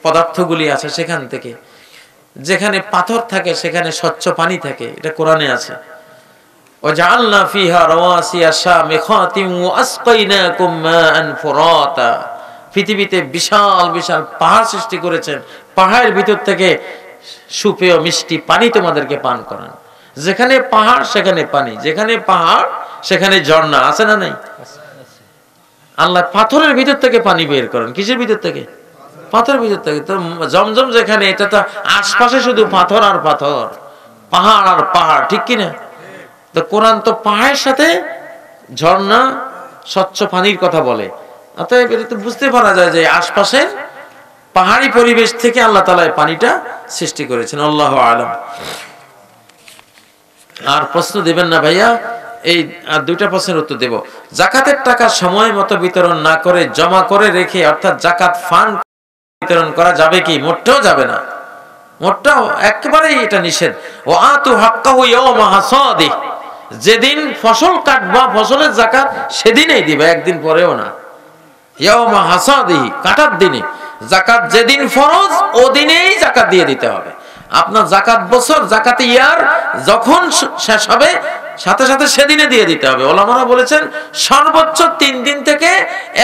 পদার্থগুলি আছে সেখান থেকে। যেখানে পাথর থাকে, সেখানে স্বচ্ছ পানি থাকে। এটা কোরআনে আছে। পৃথিবীতে বিশাল বিশাল পাহাড় সৃষ্টি করেছেন। পাহাড়ের ভিতর থেকে সুপেয় মিষ্টি পানি তোমাদেরকে পান করান। যেখানে পাহাড়, সেখানে পানি। যেখানে পাহাড়, সেখানে ঝর্ণা। আছে না নাই? আল্লাহ পাথরের ভিতর থেকে পানি বের করেন। কিসের ভিতর থেকে? পাথরের ভিতর থেকে। তো জমজম যেখানে, এটা তো আশপাশে শুধু পাথর আর পাথর। পাহাড় আর পাহাড়, ঠিক কিনা? তো কোরআন তো পাহাড়ের সাথে ঝর্ণা, স্বচ্ছ পানির কথা বলে। অতএব এটা তো বুঝতে পারা যায় যে আশপাশের পাহাড়ি পরিবেশ থেকে আল্লাহ তালা পানিটা সৃষ্টি করেছেন, আল্লাহ আলম। আর প্রশ্ন দেবেন না ভাইয়া, এই আর দুইটা প্রশ্নের উত্তর দেব। জাকাতের টাকা সময় মতো বিতরণ না করে জমা করে রেখে অর্থাৎ জাকাত ফান্ড বিতরণ করা যাবে কি? মোটেও যাবে না। মোটটাও একেবারেই এটা নিষেধ। ও আতু হাক্কাহু ইয়াওমা যেদিন ফসল কাটবা, ফসলের জাকাত সেদিনেই দিবে, একদিন পরেও না। হাসাদিহি কাটার দিনে। জাকাত যেদিন ফরজ জাকাত দিয়ে দিতে হবে। আপনার জাকাত বছর জাকাত ইয়ার যখন শেষ হবে, সাথে সাথে সেদিনে দিয়ে দিতে হবে। ওলামারা বলেছেন, সর্বোচ্চ তিন দিন থেকে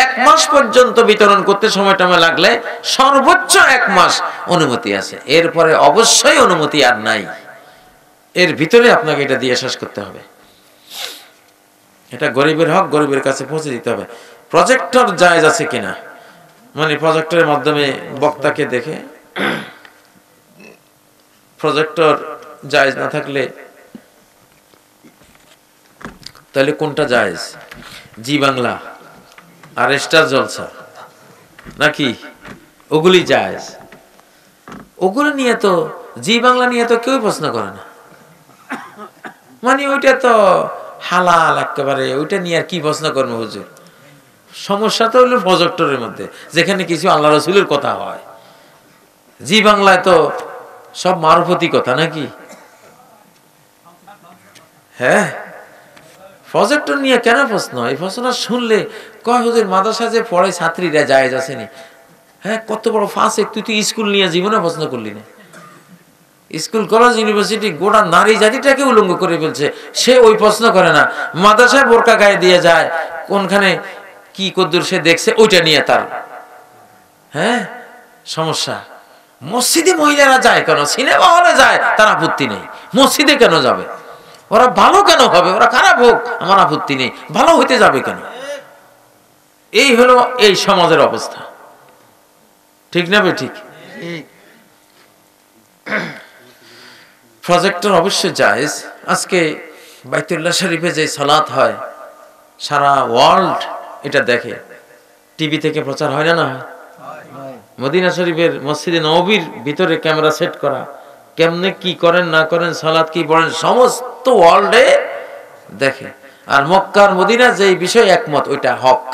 এক মাস পর্যন্ত বিতরণ করতে সময় লাগলে সর্বোচ্চ এক মাস অনুমতি আছে। এরপরে অবশ্যই অনুমতি আর নাই। এর ভিতরে আপনাকে এটা দিয়ে শেষ করতে হবে। এটা গরিবের হক, গরিবের কাছে পৌঁছে দিতে হবে। প্রজেক্টর জায়জ আছে কিনা? মানে প্রজেক্টরের মাধ্যমে বক্তাকে দেখে প্রজেক্টর জায়জ না থাকলে তাহলে কোনটা জায়জ জি বাংলা। আর স্টার জলসা। নাকি? ওগুলি জায়জ ওগুলো নিয়ে তো, জি বাংলা নিয়ে তো কেউ প্রশ্ন করে না। মানে ওইটা তো হালাল একেবারে, ওইটা নিয়ে আর কি প্রশ্ন করব হুজুর? সমস্যা তো হলো প্রজেক্টরের মধ্যে। যেখানে কিছু আল্লাহ রসুলের কথা হয়। জি বাংলায় তো সব মারফতি কথা নাকি? হ্যাঁ? প্রজেক্টর নিয়ে কেন প্রশ্ন এই প্রশ্নটা শুনলে কয় হুজুর, মাদ্রাসা যে পড়ে ছাত্রীরা যায় যাচ্ছেনি হ্যাঁ কত বড় ফাঁস তুই তুই স্কুল নিয়ে জীবনে প্রশ্ন করলি না। স্কুল কলেজ ইউনিভার্সিটি গোটা নারী জাতিটাকে উলঙ্গ করে ফেলছে। সে ওই প্রশ্ন করে না। মাদ্রাসায় বোরকা গায়ে দিয়ে যায়। কোনখানে কি কদ্দুর সে দেখছে, ওইটা নিয়ে তার হ্যাঁ? সমস্যা। মসজিদে মহিলারা যায় কেন? সিনেমা হলে যায়, তার আপত্তি নেই। মসজিদে কেন যাবে? ওরা ভালো কেন হবে? ওরা খারাপ হোক, আমার আপত্তি নেই। ভালো হইতে যাবে কেন? এই হলো এই সমাজের অবস্থা। ঠিক না বে ঠিক? প্রজেক্টর অবশ্যই জায়েজ। আজকে বাইতুল্লাহ শরীফে যে সালাত হয়, সারা ওয়ার্ল্ড এটা দেখে। টিভি থেকে প্রচার হয় না না? হয় মদিনা শরীফের মসজিদে নবীর ভিতরে ক্যামেরা সেট করা। কেমনে কি করেন, না করেন সালাদ কি পড়েন, সমস্ত ওয়ার্ল্ডে দেখে। আর মক্কার মদিনা যে বিষয় একমত, ওইটা হক।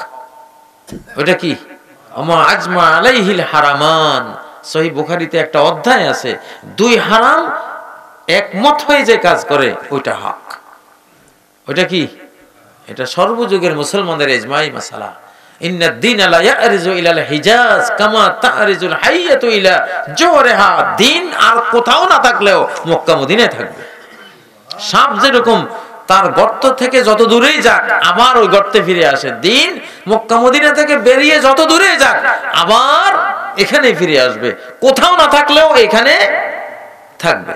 ওইটা কি? আজমা আলাইহিল হারামান। সহি বুখারিতে একটা অধ্যায় আছে, দুই হারাম একমত হয়ে যে কাজ করে, ওইটা হক। ওইটা কি? এটা সর্বযুগের মুসলমানদের এজমাই মাসালা। কামা ইলা দিন আর কোথাও না থাকলেও থাকবে। সাপ যেরকম তার গর্ত থেকে যত দূরেই যাক, আবার ওই গর্তে ফিরে আসে। দিন থেকে বেরিয়ে যত যাক, আবার এখানে ফিরে আসবে। কোথাও না থাকলেও এখানে থাকবে।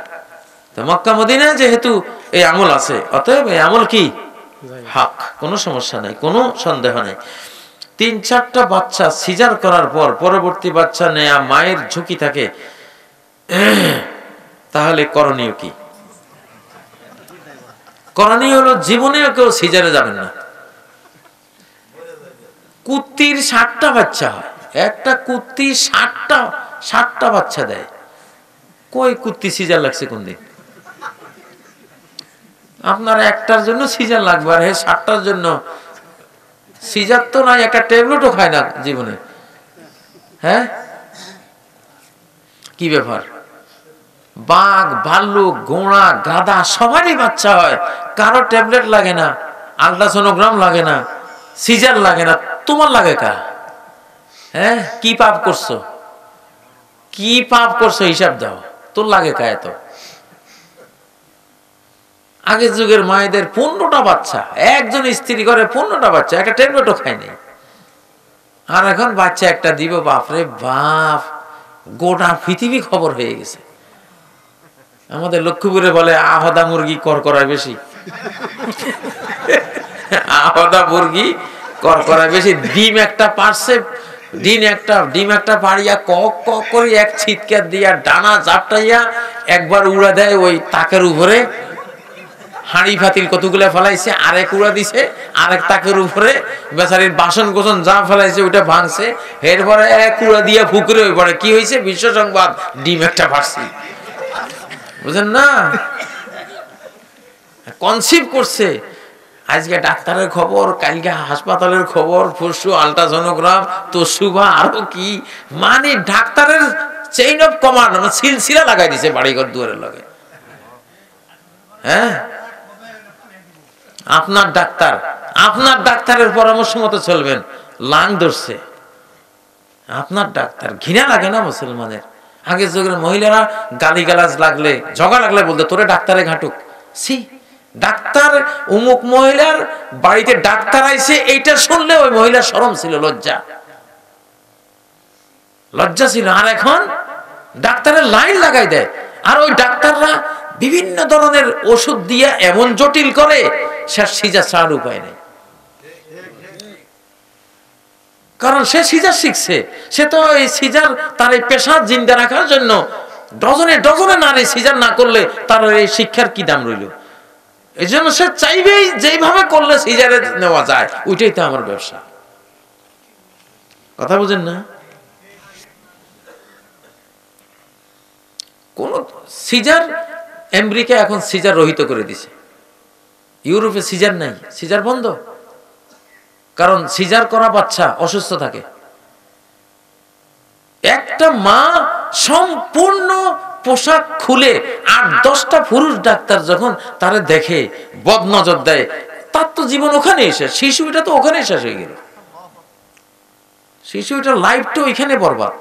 তো মক্কা মদিনা যেহেতু এই আমল আছে, অতএব এই আমল কি? হক। কোনো সমস্যা নাই, কোনো সন্দেহ নেই। তিন, চারটা বাচ্চা সিজার করার পর পরবর্তী বাচ্চা নেয়া মায়ের ঝুঁকি থাকে, তাহলে করণীয় কি? করণীয় হলো জীবনেও কেউ সিজারে যাবেন না। কুত্তির ষাটটা বাচ্চা হয়, একটা কুত্তি ষাটটা ষাটটা বাচ্চা দেয়। কই কুত্তি সিজার লাগছে কোন দিন আপনার একটার জন্য সিজার লাগবে, আর হে ষাটটার জন্য সিজার তো নাই, একটা ট্যাবলেটও খায় না জীবনে। হ্যাঁ? কি ব্যাপার? বাঘ, ভাল্লুক, ঘোড়া গাদা সবারই বাচ্চা হয়। কারও ট্যাবলেট লাগে না, আলট্রাসোনোগ্রাম লাগে না, সিজার লাগে না, তোমার লাগে কা হ্যাঁ? কি পাপ করছ? কি পাপ করছ? হিসাব দাও। তোর লাগে কা এত? আগের যুগের মায়েদের পনেরোটা বাচ্চা। একজন স্ত্রী করে পনেরোটা বাচ্চা, একটা ট্যাবলেটও খায়নি আর এখন বাচ্চা একটা দিব, বাপরে বাপ, গোটা পৃথিবী খবর হয়ে গেছে। আমাদের লক্ষ্মীপুরে বলে, আহদা মুরগি কর করায় বেশি। আহদা মুরগি কর করায় বেশি। ডিম একটা পারছে, ডিম একটা ডিম একটা পাড়িয়া কক কক করে এক ছিটকার দিয়া, ডানা চাপটাইয়া একবার উড়া দেয় ওই তাকের উপরে। হাঁড়ি ফাতিল কতগুলো ফেলাইছে, আরেক উড়া দিছে, আরেক তাকের উপরে বেচারির বাসন কোসন যা ফেলাইছে ওইটা ভাঙছে, এরপরে এক উড়া দিয়ে ফুকুরে হয়ে পড়ে। কি হয়েছে? বিশ্ব সংবাদ, ডিম একটা ফাটছি বুঝেন না? কনসিভ করছে। আজকে ডাক্তারের খবর, কালকে হাসপাতালের খবর, পরশু তসু বা আরও কি? মানে ডাক্তারের চেইন অফ কমান্ড মানে সিলসিলা লাগাই দিছে বাড়িঘর দুয়ারের লগে। হ্যাঁ? আপনার ডাক্তার, আপনার ডাক্তারের পরামর্শ মতো চলবেন। লাং ধরছে। আপনার ডাক্তার, ঘৃণা লাগে না মুসলমানের? আগে যুগের মহিলারা গালি গালাজ লাগলে, ঝগড়া লাগলে বলতো, তোরে ডাক্তারে ঘাটুক। সি ডাক্তার, উমুক মহিলার বাড়িতে ডাক্তার আইছে, এইটা শুনলে ওই মহিলার সরম ছিল, লজ্জা। লজ্জা ছিল। আর এখন ডাক্তারের লাইন লাগাই দেয়। আর ওই ডাক্তাররা বিভিন্ন ধরনের ওষুধ দিয়ে এমন জটিল করে সে সিজা ছাড়ার উপায় নেই। কারণ সে সিজার শিখছে। সে তো এই সিজার তার এই পেশা জিন্দা রাখার জন্য ডজনে ডজনে নারী সিজার না করলে তার এই শিক্ষার কি দাম রইল? এই জন্য সে চাইবেই যেইভাবে করলে সিজারে নেওয়া যায়, ওইটাই তো আমার ব্যবসা। কথা বুঝেন না? কোন সিজার আমেরিকা এখন সিজার রহিত করে দিছে। ইউরোপে সিজার নাই, সিজার বন্ধ। কারণ সিজার করা বাচ্চা অসুস্থ থাকে। একটা মা সম্পূর্ণ পোশাক খুলে আট দশটা পুরুষ ডাক্তার যখন তারা দেখে, বদনজর দেয়, তার তো জীবন ওখানে এসে শিশুটা তো ওখানে শেষ হয়ে গেল। শিশুটার লাইফটা ওইখানে বরবাদ।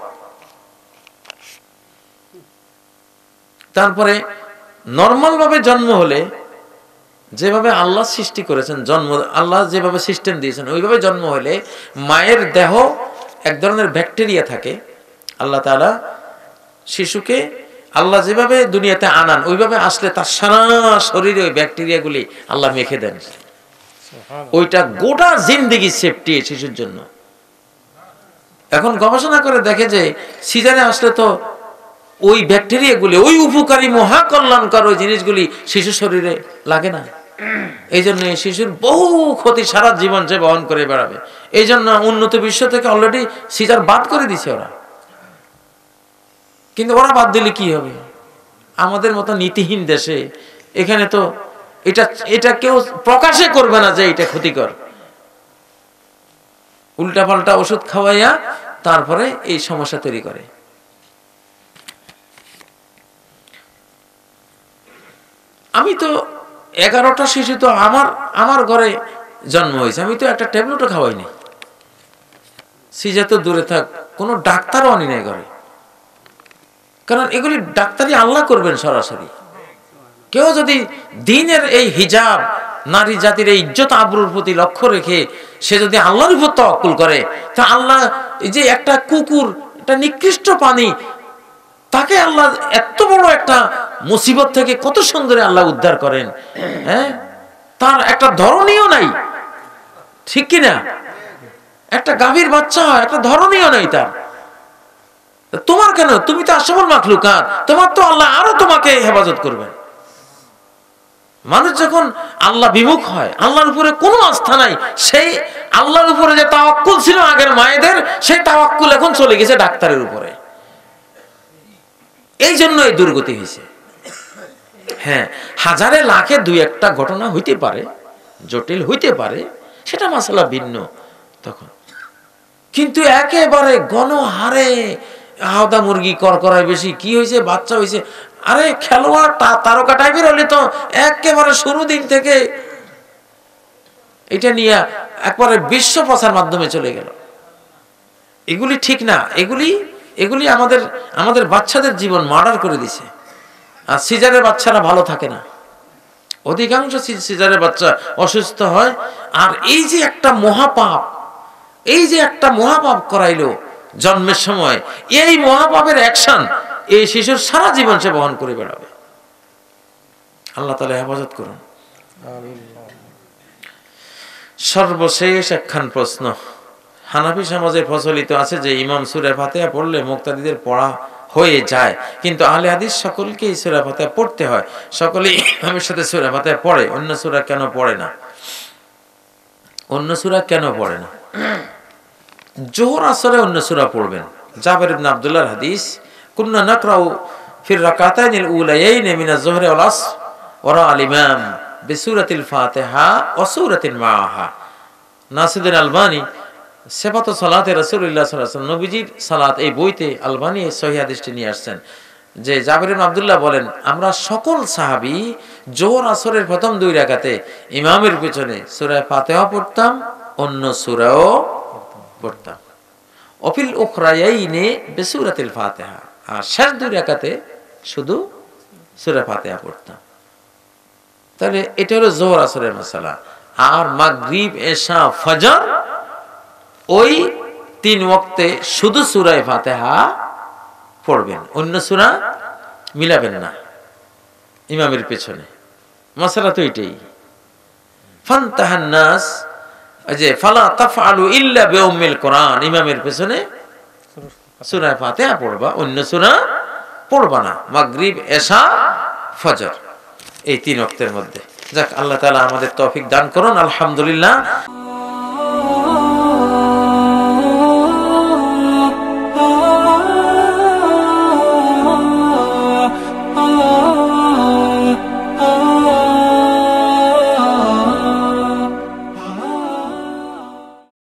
তারপরে নর্মাল ভাবে জন্ম হলে যেভাবে আল্লাহ সৃষ্টি করেছেন জন্ম আল্লাহ যেভাবে সিস্টেম দিয়েছেন ওইভাবে জন্ম হলে মায়ের দেহ এক ধরনের ব্যাকটেরিয়া থাকে। আল্লাহ তালা শিশুকে আল্লাহ যেভাবে দুনিয়াতে আনান ওইভাবে আসলে তার সারা শরীরে ওই ব্যাকটেরিয়াগুলি আল্লাহ মেখে দেন। ওইটা গোটা জিন্দিগি সেফটি শিশুর জন্য। এখন গবেষণা করে দেখে যে সিজারে আসলে তো ওই ব্যাকটেরিয়াগুলি, ওই উপকারী মহা কল্যাণকর ওই জিনিসগুলি শিশু শরীরে লাগে না। এই জন্য শিশুর বহু ক্ষতি সারা জীবন সে বহন করে বেড়াবে। এই জন্য উন্নত বিশ্ব থেকে অলরেডি সিজার বাদ করে দিছে ওরা। কিন্তু ওরা বাদ দিলে কি হবে? আমাদের মতো নীতিহীন দেশে এখানে তো এটা এটা কেউ প্রকাশে করবে না যে এটা ক্ষতিকর। উল্টা পাল্টা ওষুধ খাওয়াইয়া তারপরে এই সমস্যা তৈরি করে। আমি তো এগারোটা শিশু তো আমার আমার ঘরে জন্ম হয়েছে। আমি তো একটা ট্যাবলেটও খাওয়াইনি। সিজা তো দূরে থাক, কোনো ডাক্তারও আনি নাই ঘরে। কারণ এগুলি ডাক্তারি আল্লাহ করবেন সরাসরি। কেউ যদি দিনের এই হিজাব, নারী জাতির এই ইজ্জত আবরুর প্রতি লক্ষ্য রেখে সে যদি আল্লাহর উপর তকুল করে, তা আল্লাহ এই যে একটা কুকুর, একটা নিকৃষ্ট পানি তাকে আল্লাহ এত বড় একটা মুসিবত থেকে কত সুন্দর আল্লাহ উদ্ধার করেন হ্যাঁ? তার একটা ধরনীয় নাই। ঠিক কিনা? একটা গাভীর বাচ্চা হয়, একটা ধরনীয় নাই তার। তোমার কেন? তুমি তো আসল মাখলুকাত। তোমার তো আল্লাহ আরও তোমাকে হেফাজত করবেন। মানুষ যখন আল্লাহ বিমুখ হয়, আল্লাহর উপরে কোনো আস্থা নাই, সেই আল্লাহর উপরে যে তাওয়াক্কুল ছিল আগের মায়েদের, সেই তাওয়াক্কুল এখন চলে গেছে ডাক্তারের উপরে। এই জন্য এই দুর্গতি হয়েছে। হ্যাঁ হাজারে লাখে দুই একটা ঘটনা হইতে পারে, জটিল হইতে পারে, সেটা মাসালা ভিন্ন তখন। কিন্তু একেবারে গণহারে আহদা মুরগি করকরায় বেশি কি হয়েছে, বাচ্চা হয়েছে, আরে খেলোয়াড় তারকা টাইপের হলে তো একেবারে শুরু দিন থেকে এটা নিয়ে একবারে বিশ্ব প্রচার মাধ্যমে চলে গেল। এগুলি ঠিক না, এগুলি এগুলি আমাদের আমাদের বাচ্চাদের জীবন মার্ডার করে দিছে। আর সিজারের বাচ্চারা ভালো থাকে না। অধিকাংশ সিজারের বাচ্চা অসুস্থ হয়। আর এই যে একটা মহাপাপ এই যে একটা মহাপাপ করাইলো জন্মের সময় এই মহাপাপের অ্যাকশন এই শিশুর সারা জীবন সে বহন করে বেড়াবে। আল্লাহ তালা হেফাজত করুন। সর্বশেষ একখান প্রশ্ন। হানাফি সমাজে প্রচলিত আছে যে ইমাম সুরে ফাতেহা পড়লে মুক্তাদিদের পড়া হয়ে যায়। কিন্তু আহলে হাদিস সকলকে এই সুরা ফাতেহা পড়তে হয়। সকলে ইমামের সাথে সুরা ফাতেহা পড়ে, অন্য সুরা কেন পড়ে না? অন্য সুরা কেন পড়ে না? জোহর আসরে অন্য সুরা পড়বেন। জাবের ইবনে আব্দুল্লাহর হাদিস, কুন্না নাকরাউ ফির রাকাতাইনিল উলায়াইন মিনা যোহরি ওয়াল আসর ওরা আল ইমাম বিসুরাতিল ফাতিহা ওয়া সূরাতিন মাআহা। নাসিরুদ্দিন আলবানী সেফাত সালাতে রাসূলুল্লাহ সাল্লাল্লাহু আলাইহি নবীজির সালাত এই বইতে আলবানী হাদিসটি নিয়ে আসছেন, যে জাবির আব্দুল্লাহ বলেন, আমরা সকল সাহাবী জোহর আসরের প্রথম দুই রাকাতে ইমামের পিছনে সূরা ফাতিহা পড়তাম, অন্য সূরাও পড়তাম। অফিল উখরাইনে বেসুরাতিল ফাতেহা। আর শেষ দুই রেখাতে শুধু সুরা ফাতেহা পড়তাম। তাহলে এটা হলো জোহর আসরের মশালা। আর মাগরিব, এশা, ফজর ওই তিন ওয়াক্তে শুধু সুরায় ফাতেহা পড়বেন, অন্য সুরা মিলাবেন না ইমামের পেছনে। মশালা তো এটাই। ফান্তাহান্নাস যে ফালা তাফআলু ইল্লা বিউম্মিল কোরআন, ইমামের পেছনে সূরা ফাতিহা পড়বা, অন্য সূরা পড়বা না। মাগরিব, এশা, ফজর, এই তিন ওয়াক্তের মধ্যে। যাক, আল্লাহ তাআলা আমাদের তৌফিক দান করুন, আলহামদুলিল্লাহ।